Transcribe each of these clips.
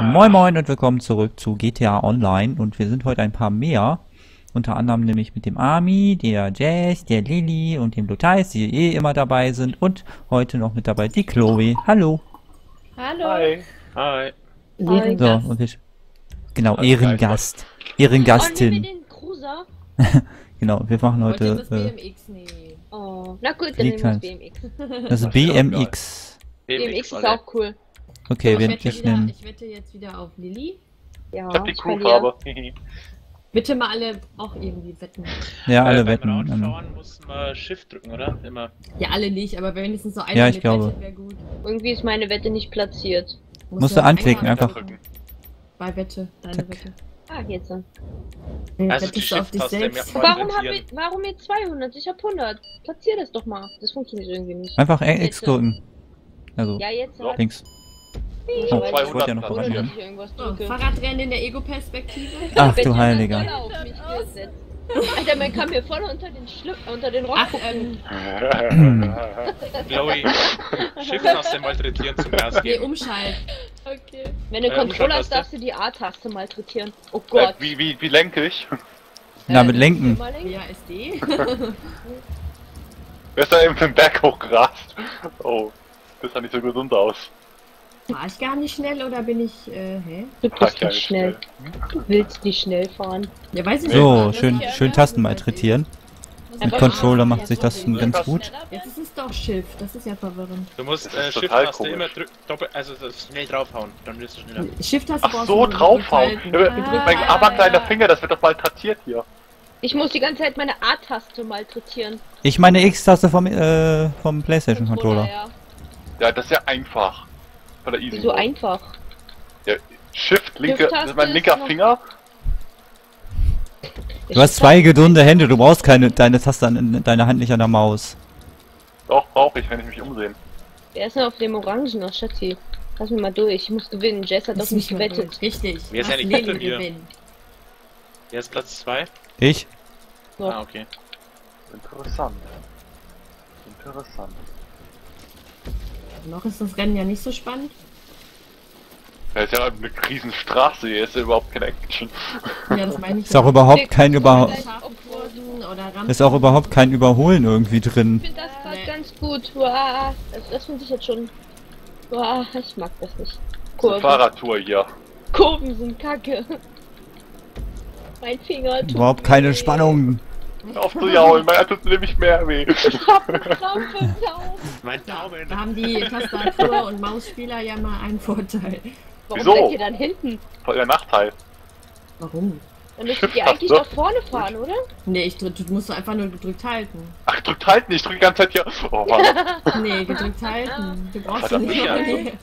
Moin Moin und willkommen zurück zu GTA Online und wir sind heute ein paar mehr. Unter anderem nämlich mit dem Army, der Jazz, der Lilly und dem Lutheis, die eh immer dabei sind und heute noch mit dabei die Chloe. Hallo. Hallo. Hi. Hi. Hi. So, und wir, genau, Als Ehrengast. Oh, Ehrengastin. den Cruiser? Genau, wir machen heute das äh, BMX nehmen? Oh, na gut, dann nehmen wir das. BMX. das ist BMX. BMX ist auch cool. Okay, ich, wir, wette ich wieder, ich wette jetzt wieder auf Lilly. Ja, Ich hab die. Crewfarbe. Bitte mal alle auch irgendwie wetten. Ja, alle äh, wetten. Beim ähm, Radfahren muss man Shift drücken, oder? Immer. Ja, alle nicht, aber wenigstens so einer Ja, ich mit glaube. Wette wäre gut. Irgendwie ist meine Wette nicht platziert. Musst du anklicken, einfach. drücken. Bei Wette, deine Zack. Wette. Ah, jetzt. dann. Äh, Also wettest die du auf dich selbst? Warum, hab ich, warum jetzt 200? Ich hab 100. Platzier das doch mal. Das funktioniert irgendwie nicht. Einfach X drücken. Also, Ja, jetzt So. halt. links. Oh, weil- ich wollte ja noch So, drücke. Fahrradrennen in der Ego-Perspektive. Ach du Heiliger. Alter, man kann mir voll unter den Schlüp unter den Rock Ach, ähm, Chloe, Shift-Taste malträtieren zum Gas nee, geben. umschalten. Okay. Wenn du Äh, Controller hast, darfst du die A-Taste malträtieren. Oh Äh, Gott. wie, wie, wie lenke ich? Na, mit Äh, Lenken. lenken. Ja, SD. Wer ist da eben den Berg hochgerast? Oh, das sah nicht so gesund aus. War ich gar nicht schnell oder bin ich, äh, hä? Du bist nicht schnell. Du willst nicht schnell fahren. Ja, weiß ich nicht. So, schön, schön Tasten malträtieren. Mit Aber- Controller Ah, macht sich das so schon ganz gut. Jetzt ist es doch Shift, das ist ja verwirrend. Du musst Das äh, Shift-Taste immer drücken, doppelt, also das schnell draufhauen, dann wirst du schneller. Shift hast Ach so, draufhauen. Ja, Mein Ah. armer kleiner Finger, das wird doch malträtiert hier. Ich muss die ganze Zeit meine A-Taste malträtieren. Ich meine X-Taste vom, äh, vom Playstation Controller. Ja. Ja, das ist ja einfach. Von der Easy. Wieso einfach? Shift, linke, das ist mein linker Finger. Du hast zwei gesunde Hände, du brauchst keine, deine Taste an, deine Hand nicht an der Maus. Doch, brauche ich, wenn ich mich umsehen. Wer ist denn auf dem Orangen noch, Schatzi? Lass mich mal durch. Ich muss gewinnen. Jess hat auf mich gewettet. Richtig. Wer ist eigentlich hinter mir? gewinnen. Wer ist Platz 2? Ich? So. Ah, okay. Interessant. Interessant. Noch ist das Rennen ja nicht so spannend. Da ist ja eine Riesenstraße, hier ist ja überhaupt keine Action. Ja, das meine ich. Ist auch überhaupt kein Über ist auch überhaupt kein Überholen irgendwie drin. Ich finde das gerade Nee. ganz gut. Wow. Das, das finde ich jetzt schon. Wow, ich mag das nicht. Kurven. Fahrradtour hier. Kurven sind kacke. Mein Finger tut Überhaupt keine weh. Spannung. Auf zu jaulen, mein tut nämlich mehr weh. Ich. Mein Da, Daumen! da haben die Tastatur- und Mausspieler ja mal einen Vorteil. Warum Wieso? seid ihr dann hinten? Voll der Nachteil. Warum? Dann müsstet ihr eigentlich nach vorne fahren, oder? Nee, ich drück, du musst einfach nur gedrückt halten. Ach, drückt halt nicht, ich drück die ganze Zeit hier. Oh Mann. Nee, gedrückt halten. Du brauchst Verdammt, nicht.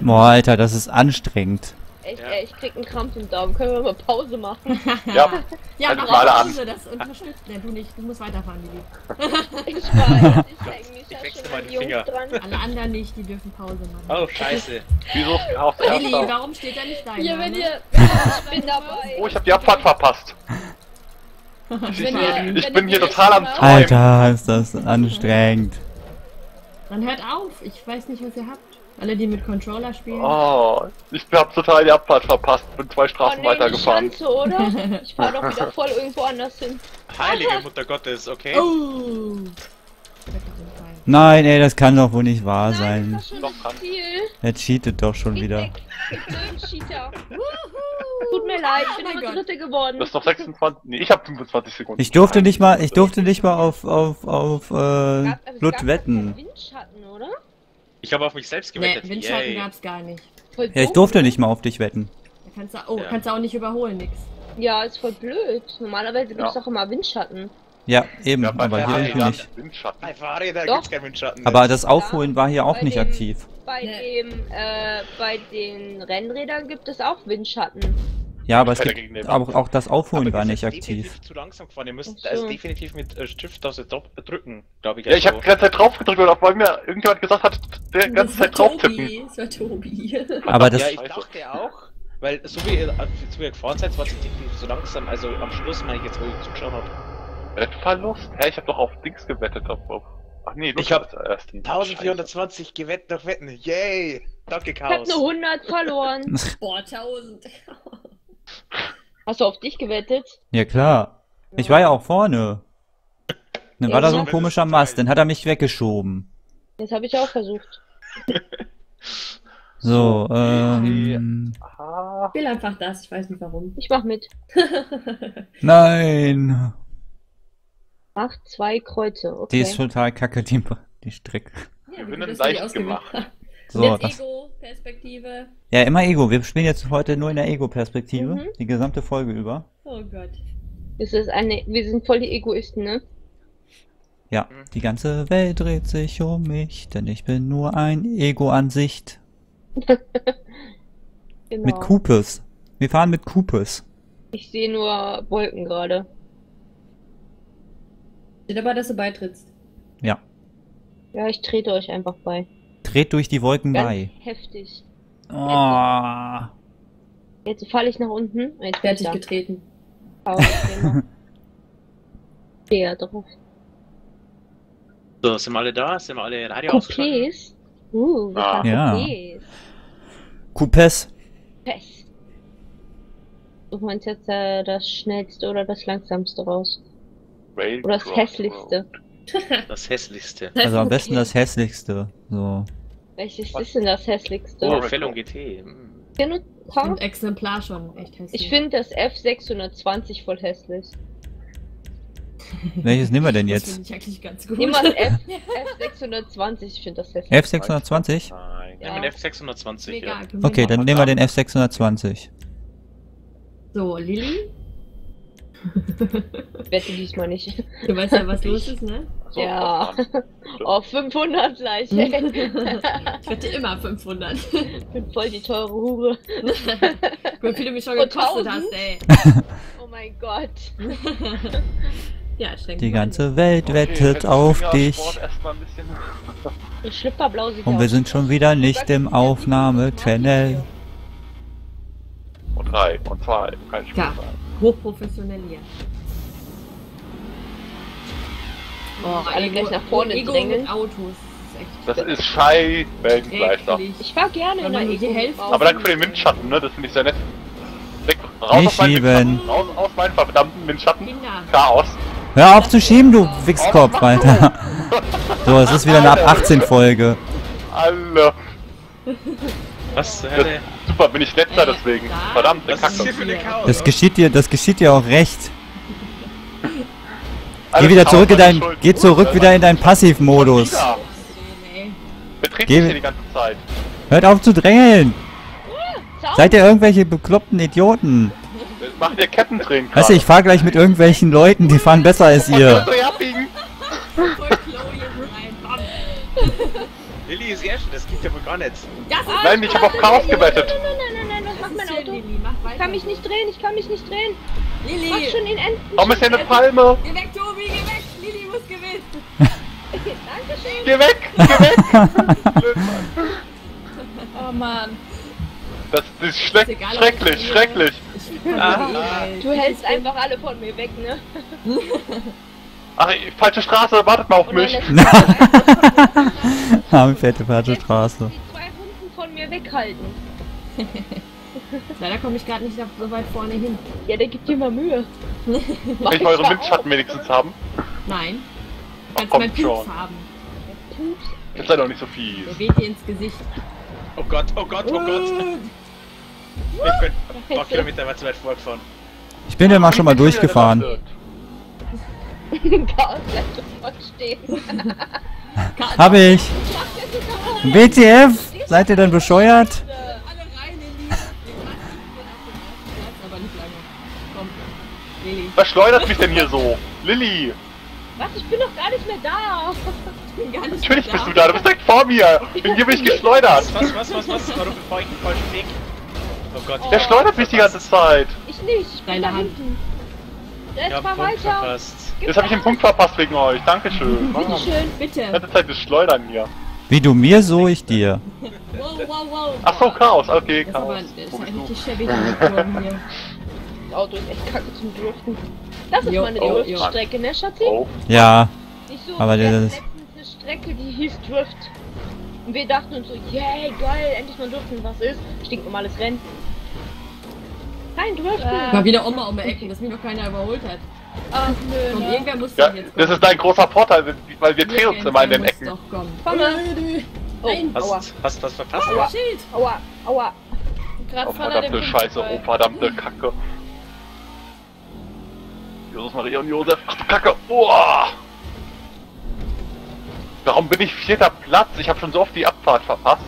Boah, Alter, das ist anstrengend. Echt, Ja. ey, ich krieg einen Krampf im Daumen. Können wir mal Pause machen? Ja, Ja, Halt mach mal alle an. Pause, das unterstützt. Nee, du nicht, du musst weiterfahren, Lili. Ich weiß, ich häng mich Ich ja wechsle schon mal an die Jungs Finger. dran. Alle anderen nicht, die dürfen Pause machen. Oh, scheiße. wieso ist auf Lili, warum steht da nicht dein Hier, wenn Name? ihr... Ich bin dabei. Oh, ich hab die Abfahrt verpasst. Wenn Ich, ihr- ich bin hier total am Träumen. Alter, ist das anstrengend. Dann hört auf, ich weiß nicht, was ihr habt. Alle, die mit Controller spielen. Oh, ich hab total die Abfahrt verpasst. Bin zwei Oh, Straßen nee, eine weitergefahren. Schanze, oder? Ich fahr doch wieder voll irgendwo anders hin. Heilige Mutter Gottes, okay? Oh! Doch. Nein, ey, das kann doch wohl nicht wahr Nein, sein. Doch. Er cheatet doch schon Geht wieder. weg. Ich bin ein Cheater. Tut mir leid, ich bin Oh immer. Dritte geworden. Das ist noch 26. Nee, ich hab 25 Sekunden. Ich durfte nicht mal, ich durfte nicht mal auf, auf, auf, äh, Blut doch wetten. Windschatten, oder? Ich habe auf mich selbst Nee, gewettet. Windschatten Yay. gab's gar nicht. Voll Ja, ich durfte nicht mal auf dich wetten. Da kannst du, oh, Ja. kannst du auch nicht überholen, nix. Ja, ist voll blöd. Normalerweise gibt es Ja. doch immer Windschatten. Ja, eben, Ja, bei aber hier Ferrari irgendwie nicht. Windschatten. Bei Fahrrädern Doch. gibt's keinen Windschatten. Aber das Aufholen war hier auch Bei nicht dem- aktiv. Bei Nee. dem, äh, bei den Rennrädern gibt es auch Windschatten. Ja, aber es gibt, aber auch das Aufholen Aber war nicht aktiv. definitiv zu langsam gefahren. Ihr müsst also definitiv mit äh, drücken, glaube ich. Ja, ich also. hab die ganze Zeit drauf gedrückt und auf weil mir irgendjemand gesagt hat, der ganze Zeit drauf tippen. Tobi, das war Tobi. Aber das, ja, ich Scheiße. dachte auch, weil so wie ihr, so wie ihr gefahren seid, war es definitiv so langsam. Also am Schluss meine ich jetzt, wo ich zugeschaut habe. Wettverlust? Hä, ich hab doch auf Dings gewettet. Auf, auf Ach nee, Ich hab das erst. 1420 gewettet noch wetten. Yay! Danke, Ich hab Chaos. nur 100 verloren. Boah, 1000. Hast du auf dich gewettet? Ja klar. Ich war ja auch vorne. Dann Ja, war da so so ein komischer Mast, dann hat er mich weggeschoben. Das habe ich auch versucht. So, ähm. Ich will einfach das, ich weiß nicht warum. Ich mach mit. Nein. Mach zwei Kreuze. Okay. Die ist total kacke, die, die Strecke. Ja, für die leicht gemacht. So, Jetzt das, Ego-Perspektive. ja, immer Ego. Wir spielen jetzt heute nur in der Ego-Perspektive. Mhm. Die gesamte Folge über. Oh Gott. Das ist eine. Wir sind voll die Egoisten, ne? Ja, die ganze Welt dreht sich um mich, denn ich bin nur ein Ego-Ansicht. Genau. Mit Coopes. Wir fahren mit Coopes. Ich sehe nur Wolken gerade. Steht aber, dass du beitrittst. Ja. Ja, ich trete euch einfach bei. Dreht durch die Wolken Ganz bei. heftig. Oh. Jetzt falle ich nach unten. Jetzt bin ich getreten. Au, genau. Der drauf. So, sind wir alle da? Sind wir alle Radio? Coupés? Uh, wir Ah. Ja. Coupés. Coupes. Fest. Suchen wir uns jetzt äh, das schnellste oder das langsamste raus. Rail Oder das hässlichste. Das hässlichste. Also am Okay. besten das hässlichste. So. Welches Was? ist denn das hässlichste? Oh. Fellung GT. Hm. Finde Exemplar schon echt hässlich. Ich finde das F620 voll hässlich. Welches nehmen wir denn Das jetzt? finde ich eigentlich ganz gut. Nimm mal das F, F620, ich finde das hässlich. F620? Nein. Ja. Nehmen wir F620. Mega. Ja. Okay, dann nehmen wir den F620. So, Lilly, Ich wette diesmal nicht. du weißt ja, was los ist, ne? So, Ja. Auf 500 gleich. ich ey. wette immer 500. Ich bin voll die teure Hure. Wie viel du mich schon Und gekostet 1000? hast, ey. Oh mein Gott. ja, Die mal. ganze Welt Okay, wettet auf dich. Und wir sind schon wieder nicht im Aufnahmechannel. Und drei und zwei. Kein Spaß. Ja. Hochprofessionell hier. Oh, Alle gleich nach vorne Ego drängeln. mit Autos. Das ist Das ist. Ich war gerne in der Ego. Aber danke für den Windschatten, ne? Das finde ich sehr nett. Weg, raus aus meinen. Windschatten. Raus aus meinen verdammten Windschatten. Kinder. Chaos. Hör auf zu schieben, du Wichskopf, Alter. So, es ist wieder eine ab 18 Folge. Alle. Was zur Hölle? super, bin ich letzter deswegen. Was ist Kacke. Das geschieht dir, das geschieht dir auch recht. Alles Geh wieder zurück in dein, Schuld. geh zurück wieder in deinen Passivmodus. Geh- hier die ganze Zeit? Hört auf zu drängeln. Seid ihr irgendwelche bekloppten Idioten? Das macht ihr Kettentraining Weißt du, ich fahr gleich mit irgendwelchen Leuten, die fahren besser als ihr. Lilly ist erst, das gibt ja wohl gar ist Nein, ich habe auf Chaos gewettet. Nein, nein, nein, nein, was macht mein hier, Auto? Lilly, mach weiter. Ich kann mich nicht drehen, ich kann mich nicht drehen. Mach Lilly, schon den Enden. Warum ist hier eine Palme? geh weg, Tobi, geh weg. Lilly muss gewinnen. Dankeschön. Geh weg, geh weg. Blöd, Mann. Oh Mann. Das ist schreck, Ist egal, schrecklich, ich- schrecklich. Ah, Du hältst einfach alle von mir weg, ne? Ach, falsche Straße, wartet mal auf Und mich. Haben fette falsche Straße. die zwei Hunden von mir weghalten. Leider komme ich gerade nicht so weit vorne hin. Ja, der gibt dir mal Mühe. Mach Kann ich mal eure Windschatten wenigstens haben? Nein. Ach, Kannst mein kommt schon. Pups haben. Pups. Jetzt seid doch nicht so fies. Der weht dir ins Gesicht. Oh Gott, oh Gott, oh Gott. Ich bin ein paar Kilometer weit zu weit vorgefahren. Ich bin ja mal schon mal durchgefahren. Chaos bleibt sofort stehen. Hab ich. WTF? Seid ihr denn bescheuert? Alle rein in die. Bleibst aber nicht lange. Komm. Lilly. Was schleudert mich denn hier so? Lilly, Was? Ich bin doch gar nicht mehr da. Ich bin gar nicht natürlich mehr bist du da, du bist direkt vor mir. Wegen dir bin ich geschleudert. Was, was, was, was? Warum bevor ich den falschen Weg? Oh Gott. Der schleudert mich die ganze Zeit. Ich nicht. Ich bin Deine da Hand. hinten. Ich Jetzt hab fahr Punkt weiter. verpasst. Jetzt habe ich den Gas. Punkt verpasst wegen euch. Dankeschön. Mann. Bitteschön. Die Bitte. ganze Zeit das Schleudern hier. Wie du mir, so ich dir. Wow, wow, wow. Ach so, Chaos. Okay, Das ist aber Chaos. das ist ja schäbig geworden hier. Das Auto ist echt kacke zum Driften. Das ist Jo, meine oh, Driftstrecke, ne, Schatzi? Oh, Ja, Nicht so aber das- letztens eine Strecke, die hieß Drift. Und wir dachten uns so, yay, geil, endlich mal dürfen, was ist. Stinknormales Rennen. Kein Driften. Ich war wieder Oma um die Ecken, dass mich noch keiner überholt hat. Ach nö, Und irgendwer muss Ja, jetzt das ist dein großer Vorteil, weil wir drehen uns immer in den Ecken. Doch kommen. Komm mal. Oh, Nein. Aua. Hast, hast was verpasst? Oh, Schild. Aua, aua. Gerade Oh, verdammte Scheiße, oh, verdammte Kacke. Jesus Maria und Josef, ach du Kacke, boah! Warum bin ich vierter Platz? Ich habe schon so oft die Abfahrt verpasst.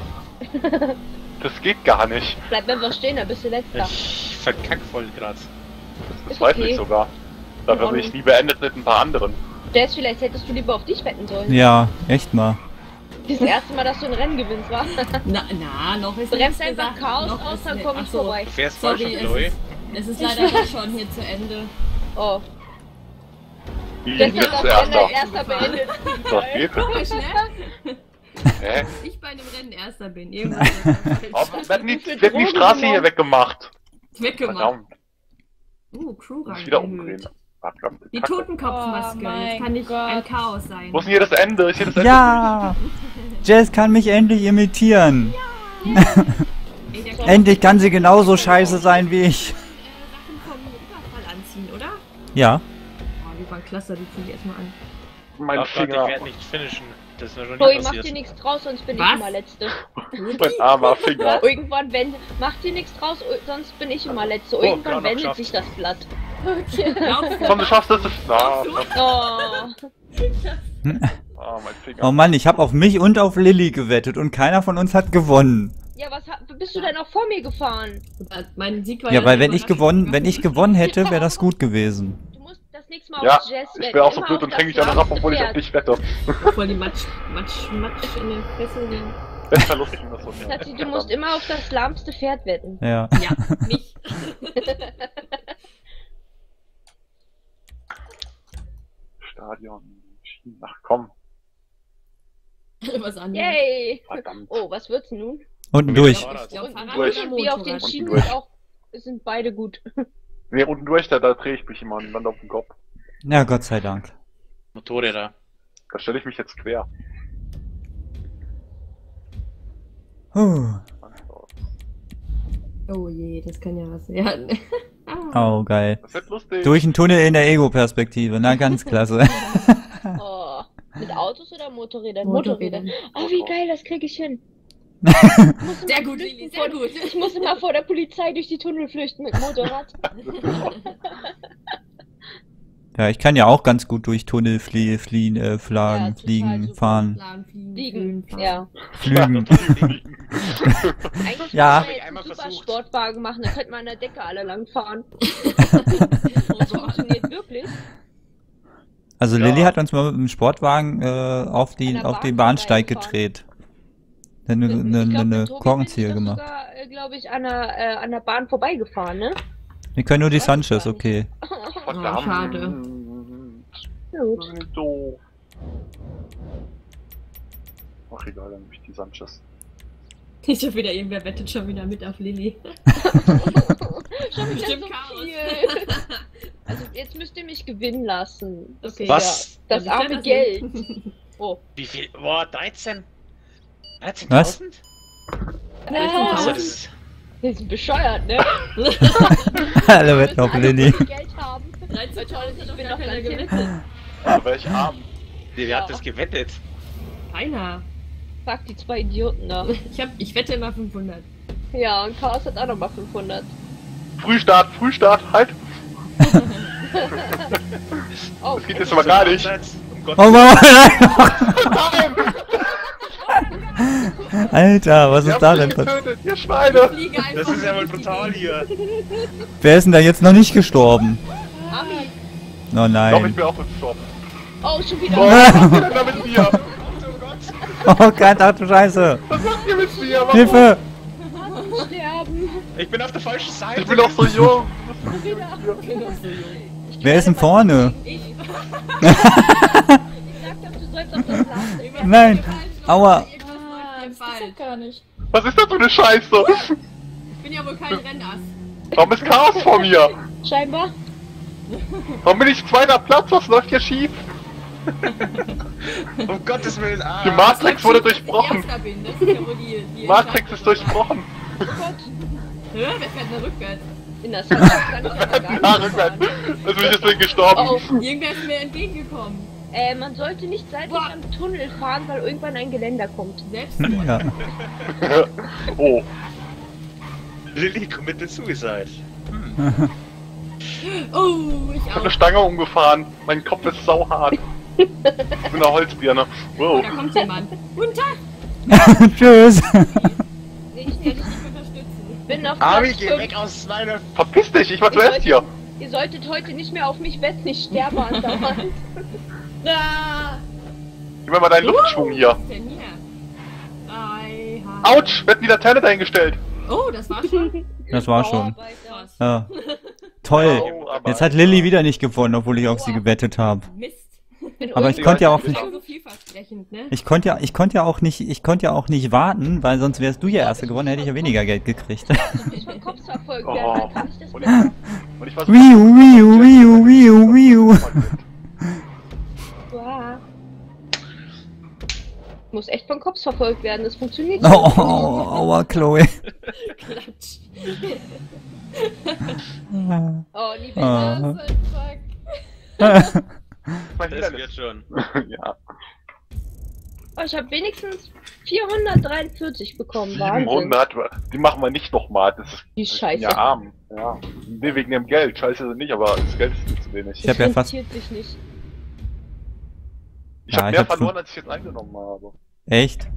Das geht gar nicht. Bleib einfach stehen, da bist du letzter. Ich verkack voll grad. Das weiß okay. ich sogar. Dafür bin ich nie beendet mit ein paar anderen. Jess, vielleicht hättest du lieber auf dich wetten sollen. Ja, echt mal. Das erste Mal, dass du ein Rennen gewinnst, wa? Na, na, noch ist Bremst einfach gesagt. Chaos aus, dann nicht- komm ich Ach so, vorbei. Du fährst falsch Sorry, auf es Chloe. ist, es ist leider schon hier zu Ende. Oh. Das Rennen erster? erster beendet. Das geht. Mal schnell. Hä? dass Ich bei einem Rennen Erster bin. Irgendwas ist wir hatten die, Straße hier weggemacht. weggemacht. Verdammt, Uh, Crew ich wieder umdrehen. Die. Totenkopfmaske. Oh das kann nicht Gott. ein Chaos sein. Wo ist denn hier das Ende? Ist hier das Ende? Ja! Jess kann mich endlich imitieren. Der kann Endlich kann sie genauso scheiße sein wie ich. äh, Sachen vom Überfall anziehen, oder? Ja. Oh, die waren klasse, die zieh ich erstmal an. Mein Ach Gott, ich Finger. werde nicht finishen. Das ist mir schon Chloe, nicht mach dir nichts draus, sonst bin Was? ich immer Letzte. Mein armer Finger. Irgendwann, wenn, mach dir nichts draus, sonst bin ich immer Letzte. Oh, Irgendwann noch wendet geschafft. sich das Blatt. Du? Komm, du schaffst es. Na, Oh. ah, mein Finger. Oh Mann, ich habe auf mich und auf Lilly gewettet und keiner von uns hat gewonnen. Ja, was bist du denn auch vor mir gefahren? Mein Sieg war Ja, weil wenn ich gewonnen, wenn ich gewonnen hätte, wäre das gut gewesen. Du musst das nächste Mal Ja, auf Jess ich bin auch so blöd und hänge mich noch ab, obwohl ich auf dich wette. Voll die Matsch, Matsch, Matsch in den Fesseln liegen. Das ist ja lustig, wenn das so Tati, du musst immer auf das lahmste Pferd wetten. Ja. Ja, mich. Stadion. Ach komm, Was anderes. Yay! verdammt. Oh, was wird's nun? Unten durch. Ich glaub, Und Fahrrad durch. wie auf den? Schienen auch sind beide gut. Nee, unten durch, da, da drehe ich mich immer und lande auf den Kopf. Ja, Gott sei Dank. Motorräder. Da stelle ich mich jetzt quer. Huh. Oh je, das kann ja was werden. Ah. Oh, geil. Das wird lustig. Durch einen Tunnel in der Ego-Perspektive. Na, ganz klasse. Oh. Mit Autos oder Motorrädern? Motorrädern. Oh, wie geil, das krieg ich hin. Sehr gut, Lili, sehr gut. Ich muss immer vor der Polizei durch die Tunnel flüchten mit Motorrad. Ja, ich kann ja auch ganz gut durch Tunnel flie fliehen, äh, Ja, flagen, total fliegen, super. fahren, Plan, fliegen, Liegen. fliegen, Ja. flügen. Eigentlich Ja. müssen wir jetzt einen super. Sportwagen machen, dann könnten wir an der Decke alle lang fahren. Das funktioniert wirklich. Also Ja. Lilly hat uns mal mit dem Sportwagen äh, auf, die, auf den Bahn Bahnsteig gedreht. Eine, eine, eine, eine Korkenzieher gemacht. sogar, äh, glaube ich, an der, äh, an der Bahn vorbeigefahren, ne? Wir können nur die Sanchez, okay. Oh, verdammt. Oh, schade. Doof. Ach egal, dann nehme ich die Sanchez. Ich hab wieder irgendwer wettet schon wieder mit auf Lilly. Ich schon bestimmt Chaos. Viel. Also jetzt müsst ihr mich gewinnen lassen. Okay, Was? Ja, das also, arme Geld. Oh. Wie viel? Boah, 13? 13.000? 13.000? Das ist, Wir sind bescheuert, ne? Alle wetten auf Alle Lilly. viel Geld haben. 13 Weil toll ist, ich bin doch noch keiner gewettet. wäre ich arm. wer Ja. hat das gewettet? Keiner. Frag die zwei Idioten da. Ich, hab, ich wette immer 500. Ja, und Chaos hat auch nochmal 500. Frühstart, Frühstart, halt! Oh, Das geht jetzt aber gar nicht. Um Gott Oh Mann, Nein! Alter, was ist da denn passiert? getötet, ihr Schweine! Das ist ja wohl brutal Gegend. hier. Wer ist denn da jetzt noch nicht gestorben? Ami. Oh Doch, ich nein. bin auch gestorben. Oh, schon wieder. Oh, was macht ihr denn da mit mir? Oh Gott, ach du Scheiße. Was macht ihr mit mir? Warum? Hilfe! Ich bin auf der falschen Seite. Ich bin doch so jung. Wer ist denn vorne? Ich. Ich sag doch, du sollst auf das Land. Nein. Aua. Doch gar nicht. Was ist das für eine Scheiße? Ich bin ja wohl kein Rennass. Warum ist Chaos vor mir? Scheinbar. Warum bin ich zweiter Platz? Was läuft hier schief? Um Gottes Willen, ah. Die Matrix wurde durchbrochen. Erster bin, das ist ja wohl die, die Matrix ist durchbrochen. Oh Gott. Hä? Wer fährt denn rückwärts? In der Stadt kann ich aber gar nicht Ja, rückwärts. Also bin ich deswegen gestorben. Oh, Irgendwer ist mir entgegengekommen. Äh, man sollte nicht seitlich Boah. am Tunnel fahren, weil irgendwann ein Geländer kommt. Selbst. Ja. Oh. Lilly committed suicide. Oh, ich Ich hab auch. eine Stange umgefahren. Mein Kopf ist sauhart. Ich bin eine Holzbirne. Oh, Wow. da kommt jemand. Guten Tag. Tschüss. Nee, ich Ich nicht. kann dich unterstützen. bin auf Platz geh weg aus meiner... Verpiss dich, ich war zuerst hier. ihr solltet heute nicht mehr auf mich wetten, ich sterbe andauernd. ah, Gib mir mal deinen Luftschwung hier. Was ist denn hier? Autsch, wird die Laterne dahingestellt. Oh, das war schon. Das war schon. Bauarbeiter. Krass. Ja. Toll. Aber- Jetzt hat Lilly wieder nicht gewonnen, obwohl ich auf sie gewettet habe. Aber ich konnte ja auch nicht. ne? Ich konnte ja, ich konnte ja auch nicht, ich konnte ja auch nicht warten, weil sonst wärst du ja erste gewonnen, hätte ich ja weniger Geld gekriegt. Oh. werden, dann kann ich das Und ich, und ich war so- Wiu, wiu, wiu, wiu, wiu. Muss echt von Cops verfolgt werden, das funktioniert Oh, nicht. aua, Chloe. Klatsch. Oh, liebe Ah. Nase, Mein Das wird schon. ja. Oh, ich habe wenigstens 443 bekommen. Wahnsinn. 700, die machen wir nicht nochmal. Das ist Die ich Scheiße. ja arm. Ja. Nee, wegen dem Geld. Scheiße nicht, aber das Geld ist zu wenig. Ich hab ja fast- sich nicht. Ich Ja, habe ich mehr hab verloren, als ich jetzt eingenommen habe. Echt?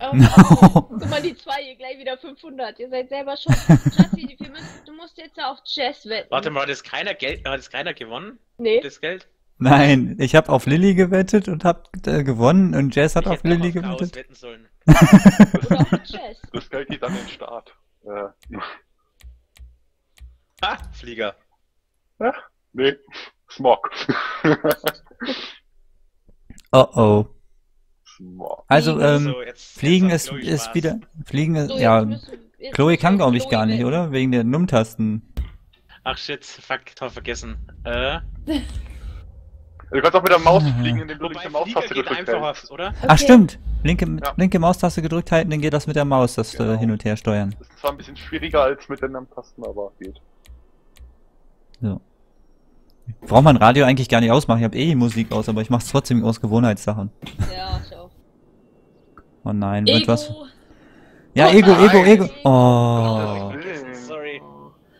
Oh, No. Guck mal, die zwei hier gleich wieder 500. Ihr seid selber schon. Du musst jetzt auf Jazz wetten. Warte mal, hat jetzt keiner Geld, hat jetzt keiner gewonnen? Nee. Das Geld? Nein, ich habe auf Lilly gewettet und hab äh, gewonnen und Jess hat ich auf Lilly gewettet. wetten sollen. Oder auf Jazz. Das Geld geht an den Staat. Äh, Ha, Flieger. nee, Smog. Oh oh. Smog. Also, ähm, So, jetzt- Fliegen jetzt ist, ist wieder, Fliegen ist, So, ja, Chloe kann glaube ich Chloe gar nicht, oder? Wegen der Nummtasten. Ach shit, fuck, toll vergessen. Äh, Du kannst auch mit der Maus fliegen, indem du linke Maustaste gedrückt hältst. oder? Ach Okay. stimmt, linke, Ja. linke Maustaste gedrückt halten, dann geht das mit der Maus, das Genau. äh, hin und her steuern. Das ist zwar ein bisschen schwieriger als mit den Tasten, aber geht. So. Braucht man Radio eigentlich gar nicht ausmachen, ich habe eh die Musik aus, aber ich mache es trotzdem aus Gewohnheitssachen. Ja, ich auch. Oh nein, Ego. was. Ja, Oh Ego, Ego, nein. Ego. Oh, Sorry.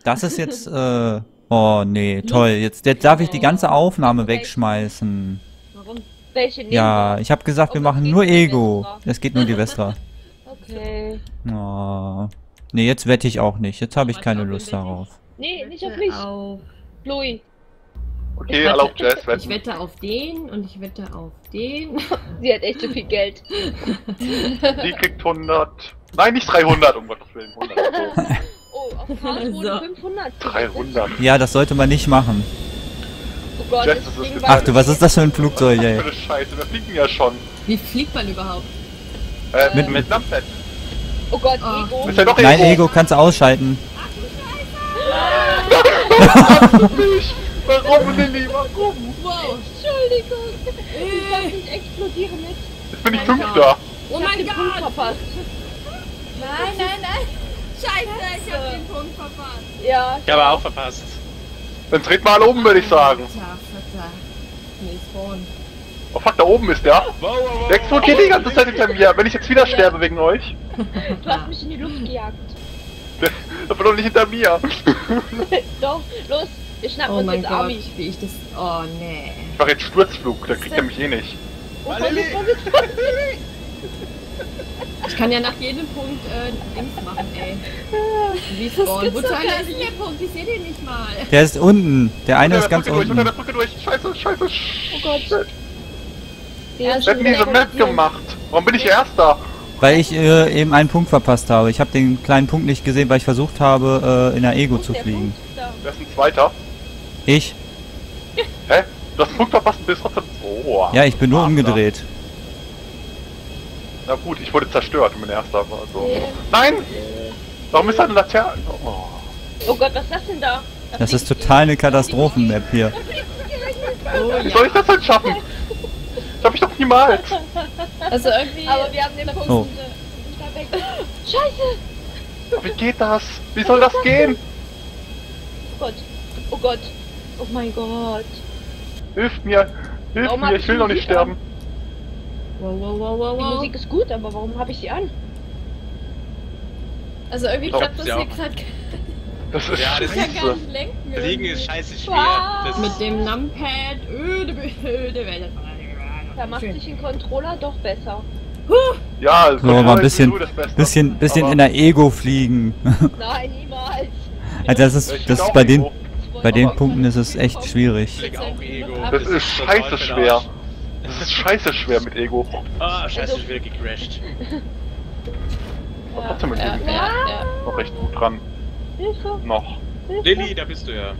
das ist jetzt, äh, oh nee, toll. Jetzt, jetzt darf ich die ganze Aufnahme wegschmeißen. Warum? Welche nehmen Ja, ich habe gesagt, wir Oh, machen nur Ego. Es geht nur die Vestra. Okay. Oh. Nee, jetzt wette ich auch nicht. Jetzt habe ich keine Lust darauf. Nee, nicht auf mich. Auf, Chloe. Okay, alle auf Jazz ich wetten. wette auf den und ich wette auf den. Sie hat echt so viel Geld. Die kriegt 100. Nein, nicht 300, um Gottes Willen. 100. So. Oh, auf Karlsruhe So. 500. 300. Ja, das sollte man nicht machen. Oh Gott, Jess, das das ist war- Ach du, was ist das für ein Flugzeug, Was ey? für eine Scheiße, wir fliegen ja schon. Wie fliegt man überhaupt? Äh, mit, mit Numpad. Oh Gott, Oh. Ego. Ist ja doch Nein, Ego. Ego kannst du ausschalten. Mich. Warum, Lilly? Warum? Wow! Entschuldigung. Ich darf Äh, nicht explodieren mit. Jetzt bin ich Mein Fünfter. oh Ich mein den Punkt Gott! verpasst. Nein, nein, nein! Scheiße, ich hab den Punkt verpasst. Ja. Ich habe auch verpasst. Dann dreht mal oben, würde ich sagen. Oh fuck, da oben ist der. Wow, wow, wow. Der explodiert die ganze Zeit hinter mir. Wenn ich jetzt wieder sterbe wegen euch, Du hast mich in die Luft gejagt. der war doch nicht hinter mir. Doch, los. Wir schnappen Oh uns mein jetzt Gott, Army. wie ich das. Oh nee. Ich mache jetzt Sturzflug, da kriegt er mich eh nicht. Oh, Vorsicht. Vorsicht, Vorsicht. Ich kann ja nach jedem Punkt äh, Dings machen, ey. Wie Spawn. Wo ist der Punkt? Ich seh den nicht mal. Der ist unten. Der eine ist ganz Brücke durch, unter der unten. Brücke durch. Scheiße, scheiße. Oh Gott. Wir Wir hätten diese Map gemacht. Warum bin ich Erster? Weil ich äh, eben einen Punkt verpasst habe. Ich habe den kleinen Punkt nicht gesehen, weil ich versucht habe, äh, in der Ego zu fliegen. Wer ist ein Zweiter? Ich? Hä? Du hast Punkt verpasst und bist trotzdem... Oh. Ja, ich bin nur umgedreht. Na gut, ich wurde zerstört und bin Erster. Also. Nein! Warum ist da eine Laterne? Oh. Oh Gott, was ist das denn da? Da Das ist total eine Katastrophen-Map hier. Oh Wie soll ich das denn schaffen? Schaff ich doch niemals. Also irgendwie. Aber wir haben den Punkt. Oh. Da weg. Scheiße! Wie geht das? Wie soll das gehen? Oh Gott. Oh Gott. Oh mein Gott. Hilft mir. Hilft Warum mir, ich will die noch nicht sterben. Wow, wow, wow, wow, Die wow. Musik ist gut, aber warum habe ich sie an? Also irgendwie klappt das ja hier gerade Das ist Ja, das Ich kann gar scheiße. nicht lenken. Fliegen ist scheiße schwer. Wow. Das Mit dem Numpad. Öde, öde Welt. Da macht Schön. sich ein Controller doch besser. Ja, So, aber ein bisschen, das Beste. bisschen, bisschen Aber- in der Ego fliegen. Nein, niemals. Also das ist, das ist bei den. Bei den Punkten ist es echt schwierig. Das ist scheiße schwer. Das ist scheiße schwer mit Ego. Ah, scheiße, ich wieder gecrashed. Aber trotzdem mit Ego. ja, ja. Noch recht gut dran. Hilfe, Noch. Hilfe. Lilly, da bist du ja.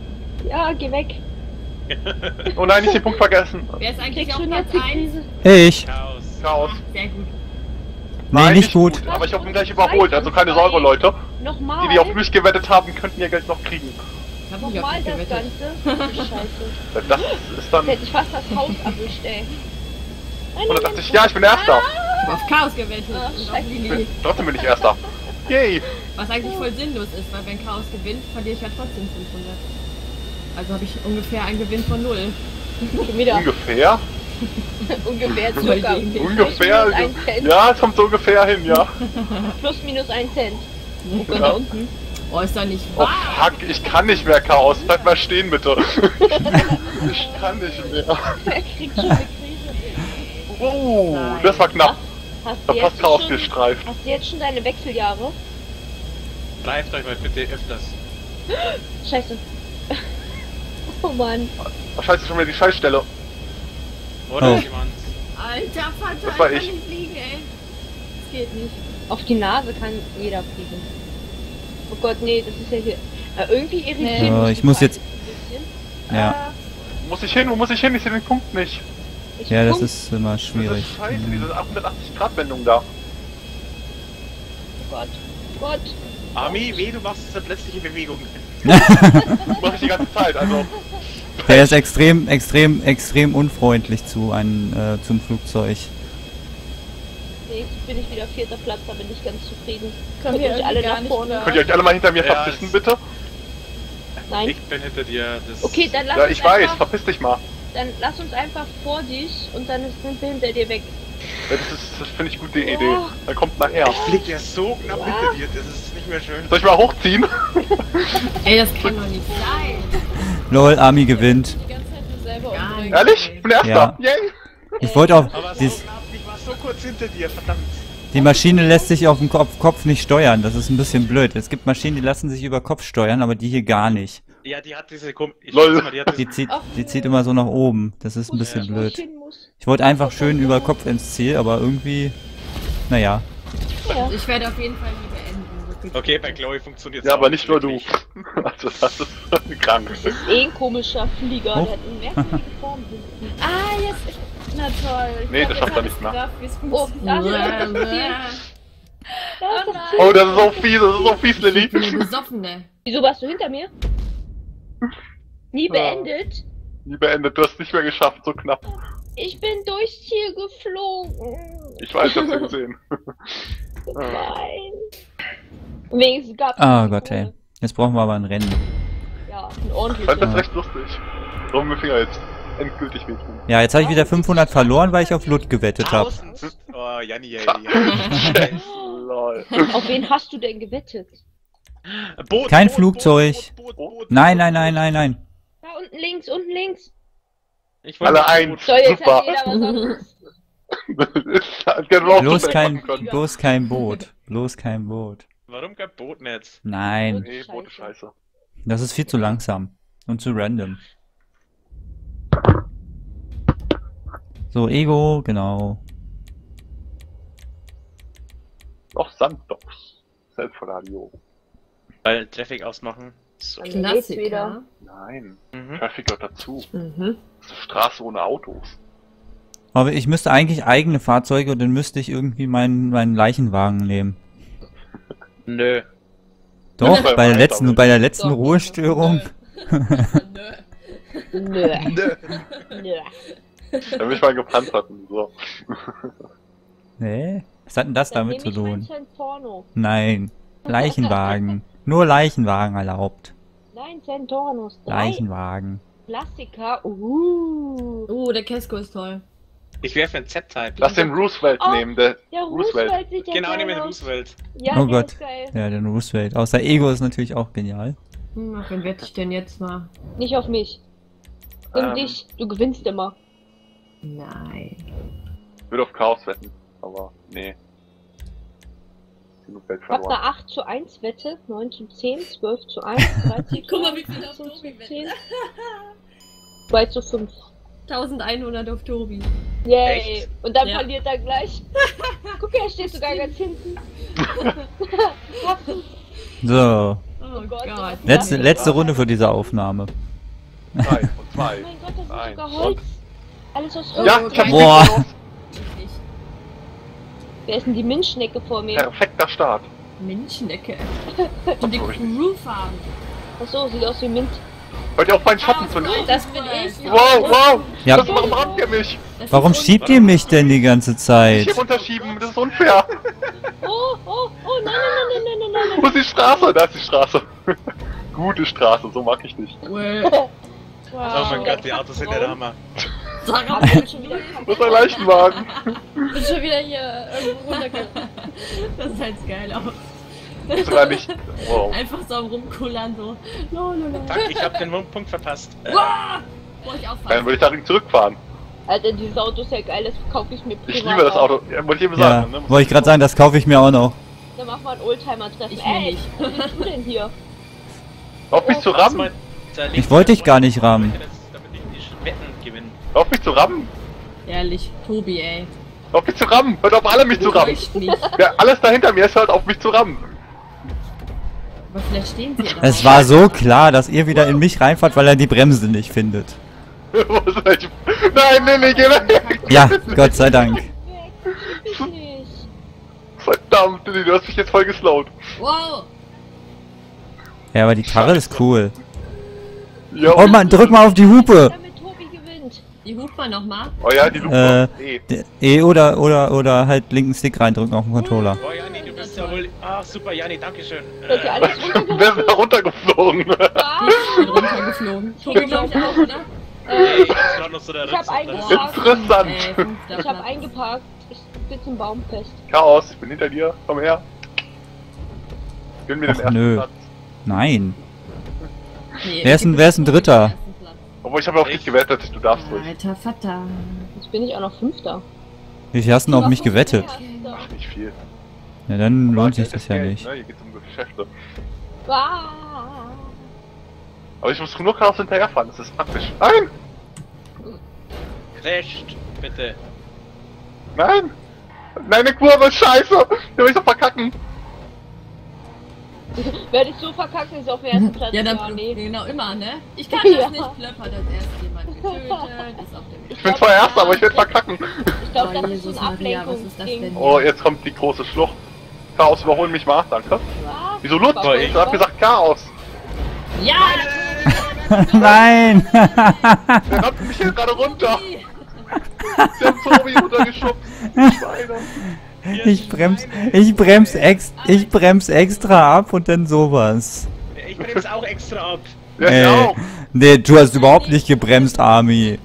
Ja, geh weg. Oh nein, ich den Punkt vergessen. Wer ist eigentlich auf Platz jetzt die 1? Krise? Ich. Chaos. Chaos. Sehr gut. Nee, Nein, nicht gut. Aber ich habe ihn gleich überholt, also keine Sorge, Leute. Nochmal. Die, die auf mich gewettet haben, könnten ihr Geld noch kriegen. Ich hab Nochmal das. Ganze. Scheiße. Das ist dann. Hätte ich fast das Haus erwischt, ey. Und dann dachte ich, ja, ich bin Erster. Ich hab auf Chaos gewettet. Ah, Lili. bin, trotzdem bin ich Erster. Yay! Was eigentlich voll sinnlos ist, weil wenn Chaos gewinnt, verliere ich ja trotzdem 500. Also habe ich ungefähr einen Gewinn von 0. Schon wieder. Ungefähr. Ungefähr circa. Ungefähr. Ja, es kommt so ungefähr hin, ja. Plus minus ein Cent. Oh Gott, Ja. da unten. Oh, ist doch nicht Oh wahr. fuck, ich kann nicht mehr Chaos. Bleib mal stehen, bitte. ich kann nicht mehr. Er kriegt schon eine Krise. Oh, das war knapp. Hast Da du passt Chaos schon, gestreift. hast du jetzt schon deine Wechseljahre? Greift euch mal bitte öfters. Scheiße. Oh Mann. Ach, scheiße, schon wieder die Scheißstelle. Oder Oh. jemand. Alter Vater, Das war ich kann ich. nicht fliegen, ey. Das geht nicht. Auf die Nase kann jeder fliegen. Oh Gott, nee, das ist ja hier. Äh, irgendwie irritiert Nee. mich Äh, ich muss jetzt-. Ja. Wo muss ich hin? Wo muss ich hin? Ich sehe den Punkt nicht. Ich Ja, das ist immer Das schwierig. ist scheiße, Mhm. diese 180-Grad-Wendung da. Oh Gott. Oh Gott. Ami, weh, du machst jetzt plötzliche Bewegungen. Mache ich die ganze Zeit, also. Der ist extrem, extrem, extrem unfreundlich zu einem, äh, zum Flugzeug. Jetzt bin ich wieder vierter Platz, da bin ich ganz zufrieden. Könnt ihr euch alle gar nach nicht vorne? Könnt ihr euch alle mal hinter mir Ja, verpissen, bitte? Nein. Ich bin hinter dir. Das Okay, dann lass Ja, uns ich weiß, einfach, verpiss dich mal. dann lass uns einfach vor dich und dann ist sind wir hinter dir weg. Ja, das ist, das finde ich gute Idee. Oh. Dann kommt nachher. fliegt ja so knapp hinter dir. Das ist nicht mehr schön. Soll ich mal hochziehen? Ey, das kann doch nicht sein. Lol, Ami gewinnt. Die ganze Zeit selber. Ehrlich? Ich bin Erster. Ja. Yay! Ich wollte auch, Aber so so kurz hinter dir, verdammt. die Maschine lässt sich auf dem Kopf, Kopf nicht steuern. Das ist ein bisschen blöd. Es gibt Maschinen, die lassen sich über Kopf steuern, aber die hier gar nicht. Ja, die hat diese Kom ich mal, die hat Die zieht, die zieht immer so nach oben. Das ist ein bisschen Wo ich blöd. Ich wollte einfach schön über Kopf ins Ziel, aber irgendwie, naja. Ja. Ich werde auf jeden Fall nie beenden. wirklich. Okay, bei Chloe funktioniert Ja, aber nicht nur du. Also, das ist krank. Das ist eh ein komischer Flieger, Oh. der hat eine merkwürdige Form. Ah, jetzt. Na toll. Nee, das schafft jetzt er nicht mehr. Oh, ist das ist Oh das. Oh, das ist so fies, das ist so fies, Eine Lilly. besoffene. Wieso warst du hinter mir? Nie Ja. beendet? Nie beendet, du hast nicht mehr geschafft, so knapp. Ich bin durchs Ziel geflogen. Ich weiß, ich hab's ja gesehen. Nein. Wenigstens gab es Ah Gott, ey. Jetzt brauchen wir aber ein Rennen. Ja, ein Ich fand das ordentliches. recht lustig. Warum mir Finger jetzt endgültig wehtun. Ja, jetzt habe ich wieder 500 verloren, weil ich auf Lut gewettet habe. Oh, Janni, lol. Auf wen hast du denn gewettet? Boot, Kein Boot, Flugzeug. Boot, Boot, Boot, Nein, nein, nein, nein, nein. Da unten links, unten links. Ich wollte Alle eins. So, jetzt Super. Bloß kein, bloß kein Boot. Bloß kein Boot. Warum kein Bootnetz? Nein, Nee, Boot ist scheiße. das ist viel zu langsam. Und zu random. So, Ego, genau. Doch, Sandbox. Self-Radio. Weil Traffic ausmachen. So. Geht's wieder. Klassiker. Nein, Mhm. Traffic gehört dazu. Mhm. Das ist eine Straße ohne Autos. Aber ich müsste eigentlich eigene Fahrzeuge und dann müsste ich irgendwie meinen, meinen Leichenwagen nehmen. Nö. Doch, bei der letzten, bei der letzten Doch. Ruhestörung. Nö. Nö. Nö. Nö. Da will ich mal gepanzerten. So. Nee? Was hat denn das Dann damit zu tun? Nein. Leichenwagen. Nur Leichenwagen erlaubt. Nein, Centornos. Drei Leichenwagen. Klassiker. Uh. Oh, der Casco ist toll. Ich werfe ein Z-Type. Lass den Roosevelt Oh. nehmen, der Der Roosevelt. Roosevelt sieht ja Genau, nehmen den. Roosevelt. Ja, Oh der Gott. ist geil. Ja, der Roosevelt. Außer Ego ist natürlich auch genial. Hm, auf wen wette ich denn jetzt mal? Nicht auf mich. Nimm Ähm. dich. Du gewinnst immer. Nein. Ich würde auf Chaos wetten, aber nee. Genug Geld Ich hab verloren. eine 8 zu 1 Wette. 9 zu 10, 12 zu 1, 13 zu Guck mal, 1, wie viel auf 14 Tobi zu 10, wettet. 2 zu 5. 1100 auf Tobi. Yay. Echt? Und dann Ja. verliert er gleich. Guck, er steht sogar ganz hinten. So. Oh, Gott. Gott. Letzte, letzte Runde für diese Aufnahme. Drei und Oh zwei. mein Gott, das ist sogar Holz. Alles aus. Ja, ich hab Boah. Ich. Wer ist denn die Minzschnecke vor mir? Perfekter Start. Menschenecke. Und die Crew-Farben. Achso, sieht aus wie Mint. Hört ihr auf meinen Schatten zu nehmen? Das bin ich. Wow, wow! Ja. Das, warum rammt ihr mich? Das Warum schiebt ihr mich denn die ganze Zeit? Hier runterschieben, das ist unfair. Oh, oh, oh, nein, nein, nein, nein, nein, nein, Wo ist die Straße? Da ist die Straße. Gute Straße, so mag ich dich. Well, nein. Oh mein Gott, die Autos sind ja der Hammer. Sarah, Ich bin schon wieder Das ist ein Leichenwagen. bin schon wieder hier irgendwo runtergekommen. das sieht halt geil aus. Sogar nicht. Wow. Einfach so am Rumkullern so. Lololol. Danke, ich hab den Punkt verpasst. Äh, Wow! Wollte ich auch Dann fahren. würde ich darin zurückfahren. Alter, dieses Auto ist ja geil, das kaufe ich mir privat. Ich liebe das. Auto. Ja, wollte ich eben Ja, sagen. Ne? wollte ich gerade sagen, das kaufe ich mir auch noch. Dann machen wir ein Oldtimer-Treffen. Ey, nicht. was bist du denn hier? Auf mich zu rammen. Ich wollte dich gar nicht rammen. Wetten gewinne. Auf mich zu rammen. Ehrlich, Tobi, ey. Auf mich zu rammen. Hört auf alle mich zu rammen. Ja, alles dahinter mir ist halt auf mich zu rammen. Aber vielleicht stehen sie ja da. Es war so klar, dass ihr wieder in mich reinfahrt, weil er die Bremse nicht findet. Nein, nee, nee, geh weg. Ja, Gott sei Dank. Verdammt, Lilly, du hast mich jetzt voll geslowt. Wow! Ja, aber die Karre ist cool. Ja. Oh Mann, drück mal auf die Hupe. Die man nochmal. Oh ja, die Lupe. Eh. D- E oder, oder, oder halt linken Stick reindrücken auf den Controller. Oh Jani, du bist ja wohl. Ah, super, Jani, dankeschön. Seid ihr Äh, alles Wir sind da runtergelassen? runtergeflogen. Ich bin runtergeflogen. Tobi, glaub ich auch, oder? ey, das war noch so der Ich hab Ritz- eigentlich- Interessant. Ich habe Platz. eingeparkt. Ich sitze im Baum fest. Chaos, ich bin hinter dir. Komm her. Gönn mir den ersten nö. Platz. Nein. Nee, Wer ist denn- wer ist denn Dritter? Obwohl, ich habe auf dich Ich- gewettet. Du darfst ruhig. Alter Vater. Jetzt bin ich auch noch Fünfter. Wie viel hast du denn auf mich gewettet? Ach, nicht viel. Ja, dann Aber lohnt sich das ja Geld, nicht. Ne? Hier geht's um Geschäfte. Ah. Aber ich muss nur Chaos hinterherfahren. Das ist praktisch. Nein! Crasht, bitte. Nein! Nein, eine Kurve ist scheiße! Da will ich doch verkacken! Werde ich so verkacken, ist auf dem ersten Platz. Ja, dann ja, nee. genau immer, ne? Ich kann Ja. das nicht. Plöpp hat als erstes jemand getötet, ist auf dem Ich bin zwar Erster, aber ich werde verkacken. Ich glaube, Oh, das ist Jesus ein Maria, was ist das Ablenkungsding. denn? Oh, jetzt kommt die große Schlucht. Chaos, überholen mich mal, danke. Was? Wieso Lutz? Warum? Ich hab gesagt Chaos. Ja! Nein! Der rammt mich hier gerade runter. Der hat Tobi runtergeschubst. Schweine. Ich brems, ich brems ex, ich brems extra ab und dann sowas. Ich bremse auch extra ab. Ja, ich Ey, auch. nee, du hast überhaupt nicht gebremst, Army.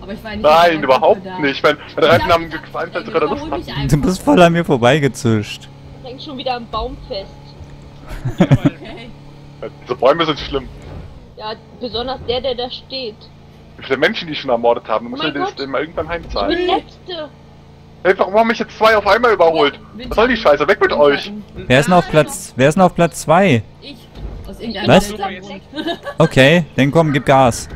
Aber ich war nicht Nein, überhaupt da. nicht. Meine Reifen haben gequalmt, als sie gerade Lust hatten. Du bist voll an mir vorbeigezischt. Hängt schon wieder am Baum fest. Okay. Diese Bäume sind schlimm. Ja, besonders der, der da steht. Wie viele Menschen die schon ermordet haben, muss Mein man das mal irgendwann Ich heimzahlen. bin Letzte. Hey, warum haben mich jetzt zwei auf einmal überholt? Was soll die Scheiße? Weg mit euch! Wer ist denn auf Platz, wer ist denn auf Platz 2? Ich. Aus irgendeinem Was? Okay, dann komm, gib Gas.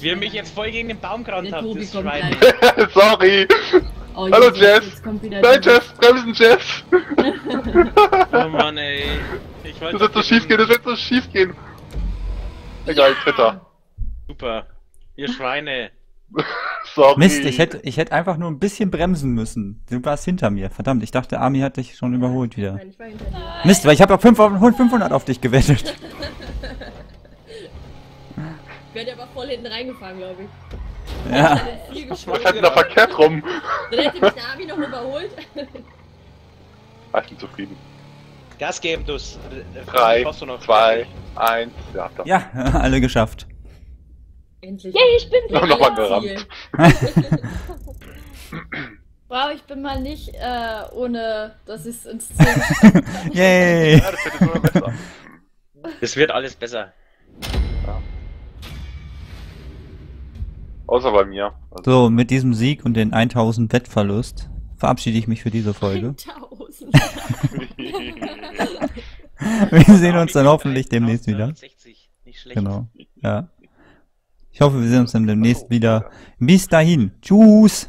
Wie ihr mich jetzt voll gegen den Baum gerannt habt, das Schwein. Sorry! Oh, Hallo, Jess. wieder Nein, Jess! Bremsen, Jess! Oh Mann, ey. Ich wollte Das wird so schief gehen, das wird so schief gehen. Egal, Dritter. Super. Ihr Schweine. Sorry. Mist, ich hätte, ich hätte einfach nur ein bisschen bremsen müssen. Du warst hinter mir. Verdammt, ich dachte, Army hat dich schon überholt wieder. Nein, ich war hinter dir. Mist, weil ich habe auf 500 auf 500 auf dich gewettet. Wer der voll hinten reingefahren, glaube ich. Ja. Viel Was hat denn da verkehrt rum? Dann hätte mich der Abi noch überholt. Ah, ich bin zufrieden. Gas geben, du. s- äh, Drei, brauchst du noch zwei, eins, ja, da. Ja, alle geschafft. Endlich. Yay, ich bin Noch mal Ziel. gerammt. Wow, ich bin mal nicht äh, ohne, dass ich es ins Ziel. Yay! Ja, das wird immer besser. Es wird alles besser. Außer bei mir. Also, So, mit diesem Sieg und den 1000 Wettverlust verabschiede ich mich für diese Folge. 1000. Wir sehen uns dann hoffentlich demnächst wieder. 60. Nicht schlecht. Genau. Ja. Ich hoffe, wir sehen uns dann demnächst wieder. Bis dahin. Tschüss.